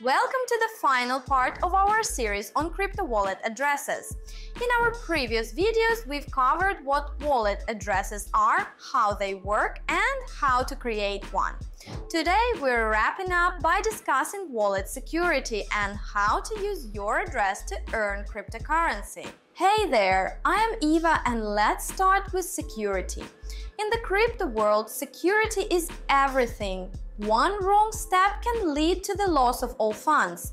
Welcome to the final part of our series on crypto wallet addresses. In our previous videos, we've covered what wallet addresses are, how they work, and how to create one. Today, we're wrapping up by discussing wallet security and how to use your address to earn cryptocurrency. Hey there, I am Eva and let's start with security. In the crypto world, security is everything. One wrong step can lead to the loss of all funds.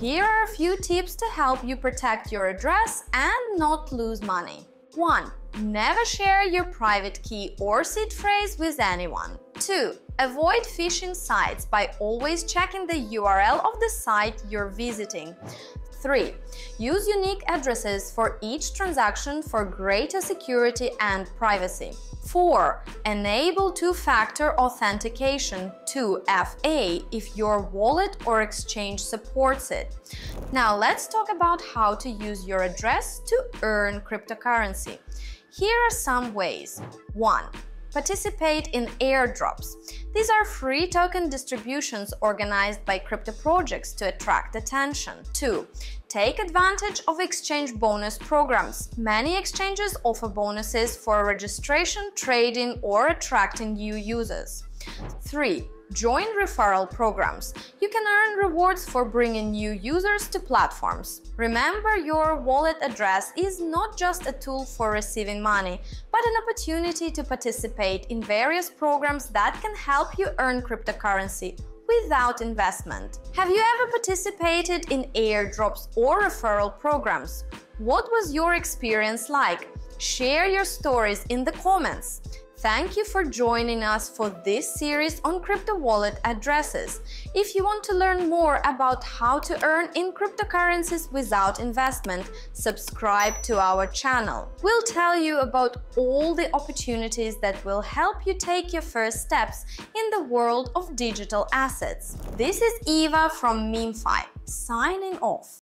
Here are a few tips to help you protect your address and not lose money. 1. Never share your private key or seed phrase with anyone. 2. Avoid phishing sites by always checking the URL of the site you're visiting. 3. Use unique addresses for each transaction for greater security and privacy. 4. Enable two-factor authentication 2FA if your wallet or exchange supports it. Now let's talk about how to use your address to earn cryptocurrency. Here are some ways. 1. Participate in airdrops. These are free token distributions organized by crypto projects to attract attention. 2. Take advantage of exchange bonus programs. Many exchanges offer bonuses for registration, trading, or attracting new users. 3. Join referral programs. You can earn rewards for bringing new users to platforms. Remember, your wallet address is not just a tool for receiving money, but an opportunity to participate in various programs that can help you earn cryptocurrency without investment. Have you ever participated in airdrops or referral programs? What was your experience like? Share your stories in the comments. Thank you for joining us for this series on crypto wallet addresses. If you want to learn more about how to earn in cryptocurrencies without investment, subscribe to our channel. We'll tell you about all the opportunities that will help you take your first steps in the world of digital assets. This is Eva from MemeFi, signing off.